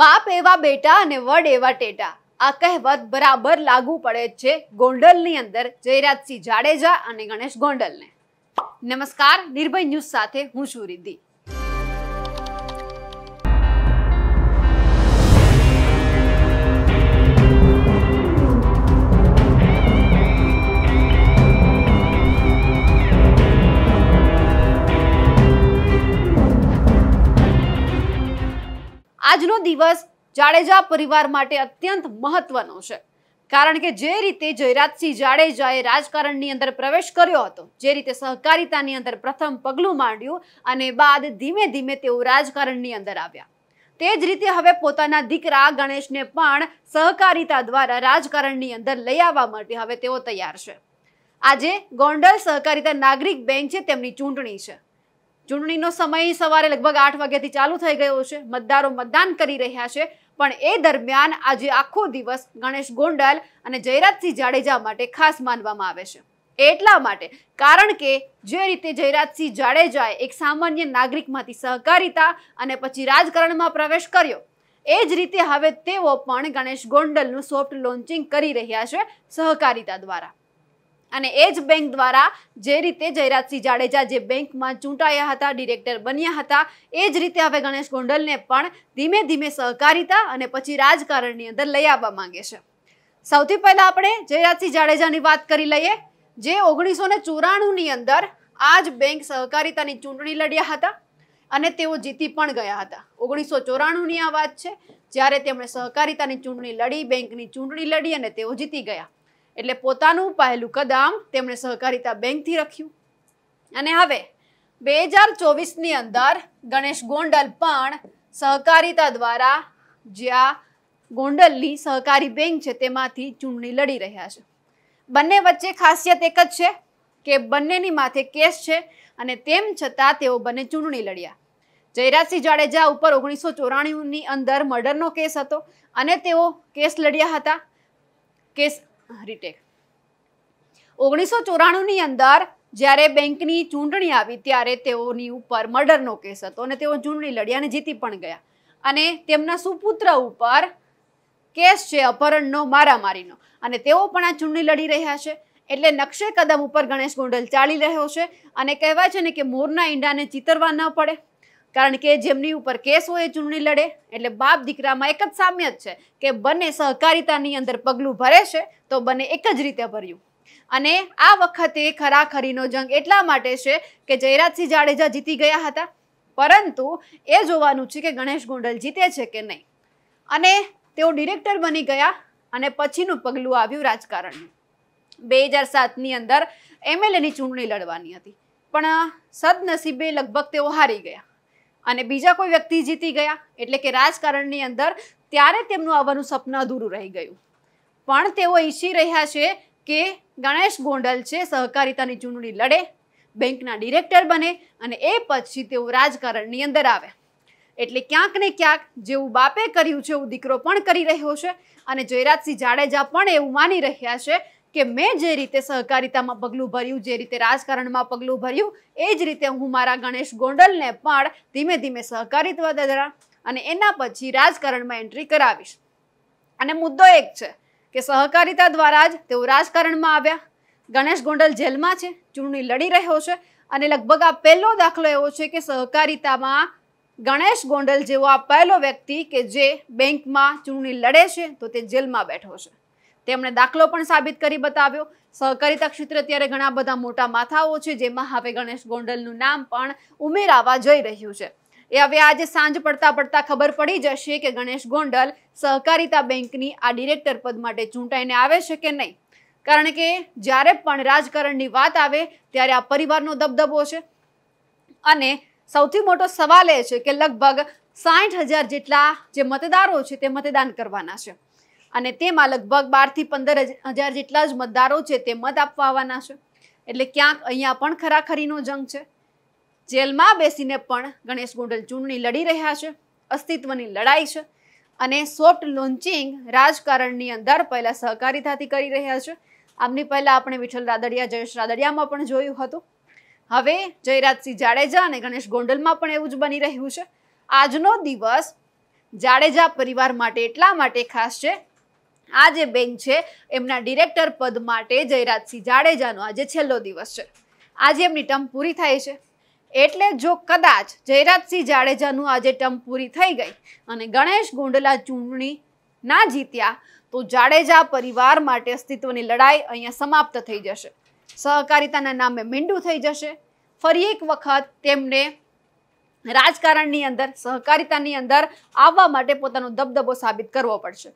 બાપ એવા બેટા અને વડ એવા ટેટા. આ કહેવત બરાબર લાગુ પડે છે ગોંડલની અંદર, જયરાજસિંહ જાડેજા અને ગણેશ ગોંડલને. નમસ્કાર, નિર્ભય ન્યૂઝ સાથે હું છું રિદ્ધિ. આજનો દિવસ જાડેજા પરિવાર માટે અત્યંત મહત્વનો છે. કારણ કે જે રીતે જયરાજસિંહ જાડેજાએ રાજકારણની અંદર પ્રવેશ કર્યો હતો, જે રીતે સહકારિતાની અંદર પ્રથમ પગલું માંડ્યું અને બાદ ધીમે ધીમે તેઓ રાજકારણની અંદર આવ્યા. તે જ રીતે હવે પોતાના દીકરા ગણેશને પણ સહકારિતા દ્વારા રાજકારણની અંદર લઈ આવવા માટે હવે તેઓ તૈયાર છે. આજે ગોંડલ સહકારિતા નાગરિક બેંક છે, તેમની ચૂંટણી છે. ચૂંટણીનો સમય સવારે લગભગ આઠ વાગ્યાથી ચાલુ થઈ ગયો છે. મતદારો મતદાન કરી રહ્યા છે. પણ એ દરમિયાન આજે આખો દિવસ ગણેશ ગોંડલ અને જયરાજસિંહ જાડેજા માટે ખાસ માનવામાં આવે છે. એટલા માટે કારણ કે જે રીતે જયરાજસિંહ જાડેજાએ એક સામાન્ય નાગરિકમાંથી સહકારિતા અને પછી રાજકારણમાં પ્રવેશ કર્યો, એ જ રીતે હવે તેઓ પણ ગણેશ ગોંડલનું સોફ્ટ લોન્ચિંગ કરી રહ્યા છે સહકારિતા દ્વારા. અને એ જ બેંક દ્વારા જે રીતે જયરાજસિંહ જાડેજા જે બેંકમાં ચૂંટાયા હતા, ડિરેક્ટર બન્યા હતા, એ જ રીતે હવે ગણેશ ગોંડલને પણ ધીમે ધીમે સહકારિતા અને પછી રાજકારણની અંદર લઈ આવવા માંગે છે. સૌથી પહેલા આપણે જયરાજસિંહ જાડેજાની વાત કરી લઈએ, જે ઓગણીસો ને ચોરાણુંની અંદર આ જ બેંક સહકારિતાની ચૂંટણી લડ્યા હતા અને તેઓ જીતી પણ ગયા હતા. ઓગણીસો ચોરાણુંની આ વાત છે, જ્યારે તેમણે સહકારિતાની ચૂંટણી લડી, બેંકની ચૂંટણી લડી અને તેઓ જીતી ગયા. એટલે પોતાનું પહેલું કદમ તેમણે સહકારિતા બેંકથી રખ્યું. અને હવે, બે હજાર ચોવીસની અંદર ગણેશ ગોંડલ પણ સહકારિતા દ્વારા જ્યાં ગોંડલની સહકારી બેંક છે તેમાંથી ચૂંટણી લડી રહ્યા છે. બંને વચ્ચે ખાસિયત એક જ છે કે બંનેની માથે કેસ છે અને તેમ છતાં તેઓ બંને ચૂંટણી લડ્યા. જયરાજસિંહ જાડેજા ઉપર ઓગણીસો ચોરાણુંની અંદર મર્ડરનો કેસ હતો અને તેઓ કેસ લડ્યા હતા. કેસ રીટેક. ઓગણીસો ચોરાણુંની અંદર જ્યારે બેંકની ચૂંટણી આવી ત્યારે તેઓની ઉપર મર્ડરનો કેસ હતો અને તેઓ ચૂંટણી લડ્યા અને જીતી પણ ગયા. અને તેમના સુપુત્ર ઉપર કેસ છે અપહરણનો, મારામારીનો. અને તેઓ પણ આ ચૂંટણી લડી રહ્યા છે. એટલે નકશે કદમ ઉપર ગણેશ ગોંડલ ચાલી રહ્યો છે અને કહેવાય છે ને કે મોરના ઈંડાને ચિતરવા ન પડે. કારણ કે જેમની ઉપર કેસ હોય એ ચૂંટણી લડે. એટલે બાપ દીકરામાં એક જ સામ્ય જ છે કે બંને સહકારિતાની અંદર પગલું ભરે છે તો બંને એક જ રીતે ભર્યું. અને આ વખતે ખરાખરીનો જંગ એટલા માટે છે કે જયરાજસિંહ જાડેજા જીતી ગયા હતા. પરંતુ એ જોવાનું છે કે ગણેશ ગોંડલ જીતે છે કે નહીં. અને તેઓ ડિરેક્ટર બની ગયા અને પછીનું પગલું આવ્યું રાજકારણનું. બે હજાર સાતની અંદર એમએલએની ચૂંટણી લડવાની હતી. પણ સદનસીબે લગભગ તેઓ હારી ગયા. અને બીજા કોઈ વ્યક્તિ જીતી ગયા, એટલે કે રાજકારણની અંદર ત્યારે તેમનું આવવાનું સપનું અધૂરું રહી ગયું. પણ તેઓ ઈચ્છી રહ્યા છે કે ગણેશ ગોંડલ છે, સહકારિતાની ચૂંટણી લડે, બેંકના ડિરેક્ટર બને અને એ પછી તેઓ રાજકારણની અંદર આવે. એટલે ક્યાંક ને ક્યાંક જેવું બાપે કર્યું છે, એવું દીકરો પણ કરી રહ્યો છે અને જયરાજસિંહ જાડેજા પણ એવું માની રહ્યા છે કે મેં જે રીતે સહકારિતામાં પગલું ભર્યું, જે રીતે રાજકારણમાં પગલું ભર્યું, એ જ રીતે હું મારા ગણેશ ગોંડલને પણ ધીમે ધીમે સહકારિતા દ્વારા અને એના પછી રાજકારણમાં એન્ટ્રી કરાવીશ. અને મુદ્દો એક છે કે સહકારિતા દ્વારા જ તેઓ રાજકારણમાં આવ્યા. ગણેશ ગોંડલ જેલમાં છે, ચૂંટણી લડી રહ્યો છે અને લગભગ આ પહેલો દાખલો એવો છે કે સહકારિતામાં ગણેશ ગોંડલ જેવો આ પહેલો વ્યક્તિ કે જે બેંકમાં ચૂંટણી લડે છે, તો તે જેલમાં બેઠો છે. તેમણે દાખલો પણ સાબિત કરી બતાવ્યો. સહકારિતા ક્ષેત્રે અત્યારે ઘણા બધા મોટા માથાઓ છે, જેમાં હવે ગણેશ ગોંડલનું નામ પણ ઉમેરાવા જઈ રહ્યું છે. એ હવે આજે સાંજ પડતા પડતા ખબર પડી જશે કે ગણેશ ગોંડલ સહકારિતા બેંકની આ ડિરેક્ટર પદ માટે ચૂંટાઈને આવે છે કે નહીં. કારણ કે જ્યારે પણ રાજકારણની વાત આવે, ત્યારે આ પરિવારનો દબદબો છે. અને સૌથી મોટો સવાલ એ છે કે લગભગ સાઠ હજાર જેટલા જે મતદારો છે, તે મતદાન કરવાના છે. અને તેમાં લગભગ બારથી પંદર હજાર જેટલા જ મતદારો છે તે મત આપવા આવવાના છે. એટલે ક્યાંક અહીંયા પણ ખરાખરીનો જંગ છે. જેલમાં બેસીને પણ ગણેશ ગોંડલ ચૂંટણી લડી રહ્યા છે, અસ્તિત્વની લડાઈ છે અને સોફ્ટ લોન્ચિંગ રાજકારણની અંદર પહેલા સહકારિતાથી કરી રહ્યા છે. આમની પહેલા આપણે વિઠ્ઠલ રાદડિયા, જયેશ રાદડિયામાં પણ જોયું હતું. હવે જયરાજસિંહ જાડેજા અને ગણેશ ગોંડલમાં પણ એવું જ બની રહ્યું છે. આજનો દિવસ જાડેજા પરિવાર માટે એટલા માટે ખાસ છે આ જે બેંક છે, એમના ડિરેક્ટર પદ માટે જયરાજસિંહ જાડેજાનો આજે છેલ્લો દિવસ છે. આજે એમની ટર્મ પૂરી થાય છે. એટલે જો કદાચ જયરાજસિંહ જાડેજાનું આજે ટર્મ પૂરી થઈ ગઈ અને ગણેશ ગોંડલા ચૂંટણી ના જીત્યા, તો જાડેજા પરિવાર માટે અસ્તિત્વની લડાઈ અહીંયા સમાપ્ત થઈ જશે. સહકારિતાના નામે મીંડું થઈ જશે. ફરી એક વખત તેમને રાજકારણની અંદર, સહકારિતાની અંદર આવવા માટે પોતાનો દબદબો સાબિત કરવો પડશે.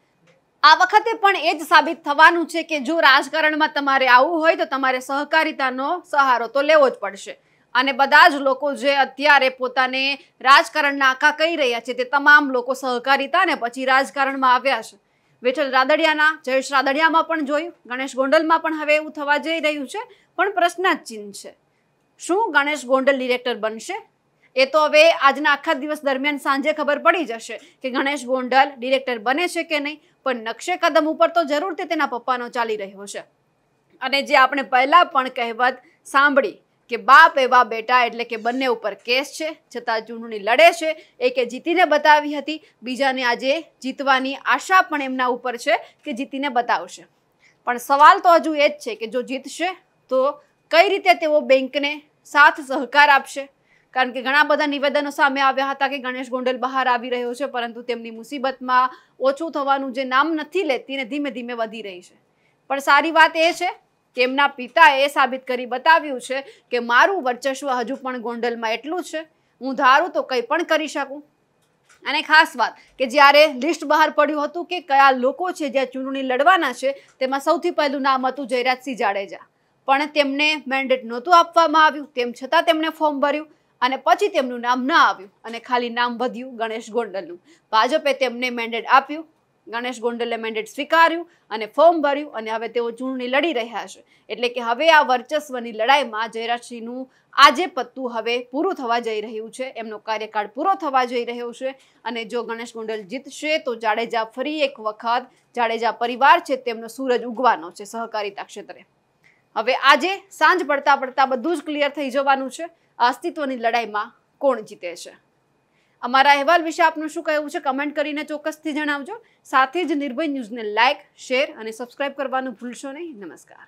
આ વખતે પણ એ જ સાબિત થવાનું છે કે જો રાજકારણમાં તમારે આવવું હોય તો તમારે સહકારિતાનો સહારો તો લેવો જ પડશે. અને બધા જ લોકો જે અત્યારે પોતાને રાજકારણના આખા કહી રહ્યા છે તે તમામ લોકો સહકારિતા ને પછી રાજકારણમાં આવ્યા છે. વિઠ્ઠલ રાદડિયાના, જયેશ રાદડિયામાં પણ જોયું, ગણેશ ગોંડલમાં પણ હવે એવું થવા જઈ રહ્યું છે, પણ પ્રશ્ન જ ચિહ્ન છે. શું ગણેશ ગોંડલ ડિરેક્ટર બનશે? એ તો હવે આજના આખા દિવસ દરમિયાન સાંજે ખબર પડી જશે કે ગણેશ ગોંડલ ડિરેક્ટર બને છે કે નહીં, પણ નકશે કદમ ઉપર તો જરૂર તે તેના પપ્પાનો ચાલી રહ્યો છે. અને જે આપણે પહેલા પણ કહેવત સાંભળી કે બાપ એવા બેટા એટલે કે બંને ઉપર કેસ છે, છતાં ચૂંટણી લડે છે, એકે જીતીને બતાવી હતી, બીજાને આજે જીતવાની આશા પણ એમના ઉપર છે કે જીતીને બતાવશે. પણ સવાલ તો હજુ એ જ છે કે જો જીતશે તો કઈ રીતે તેઓ બેંકને સાથ સહકાર આપશે? કારણ કે ઘણા બધા નિવેદનો સામે આવ્યા હતા કે ગણેશ ગોંડલ બહાર આવી રહ્યો છે, પરંતુ તેમની મુસીબતમાં ઓછું થવાનું જે નામ નથી લેતી ને ધીમે ધીમે વધી રહી છે. પણ સારી વાત એ છે કે એમના પિતાએ સાબિત કરી બતાવ્યું છે કે મારું વર્ચસ્વ હજુ પણ ગોંડલમાં એટલું છે. હું ધારું તો કંઈ પણ કરી શકું. અને ખાસ વાત કે જ્યારે લિસ્ટ બહાર પડ્યું હતું કે કયા લોકો છે જ્યાં ચૂંટણી લડવાના છે, તેમાં સૌથી પહેલું નામ હતું જયરાજસિંહ જાડેજા. પણ તેમને મેન્ડેટ નહોતું આપવામાં આવ્યું, તેમ છતાં તેમણે ફોર્મ ભર્યું. અને પછી તેમનું નામ ન આવ્યું અને ખાલી નામ વધ્યું ગણેશ ગોંડલનું. ભાજપે તેમને મેન્ડેટ આપ્યું, ગણેશ ગોંડલે મેન્ડેટ સ્વીકાર્યું અને ફોર્મ ભર્યું અને હવે તેઓ ચૂંટણી લડી રહ્યા છે. એટલે કે હવે આ વર્ચસ્વની લડાઈમાં જયરાજસિંહનું આજે પત્તું હવે પૂરું થવા જઈ રહ્યું છે, એમનો કાર્યકાળ પૂરો થવા જઈ રહ્યો છે અને જો ગણેશ ગોંડલ જીતશે તો જાડેજા ફરી એક વખત જાડેજા પરિવાર છે તેમનો સૂરજ ઉગવાનો છે સહકારિતા ક્ષેત્રે. હવે આજે સાંજ પડતા પડતા બધું જ ક્લિયર થઈ જવાનું છે. અસ્તિત્વની લડાઈમાં કોણ જીતે છે? અમારા અહેવાલ વિશે આપનું શું કહેવું છે? કમેન્ટ કરીને ચોક્કસથી જણાવજો. સાથે જ નિર્ભય ન્યૂઝને લાઇક શેર અને સબસ્ક્રાઇબ કરવાનું ભૂલશો નહીં. નમસ્કાર.